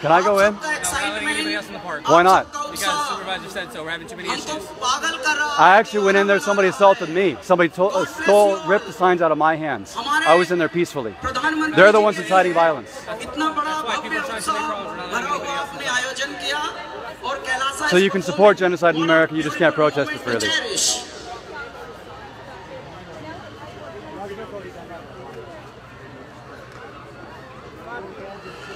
Can I go in? Why not? Because the supervisor said so. We're having too many issues. I actually went in there. Somebody assaulted me. Somebody uh, stole, ripped the signs out of my hands. I was in there peacefully. They're the ones inciting violence. So you can support genocide in America, you just can't protest it freely. Thank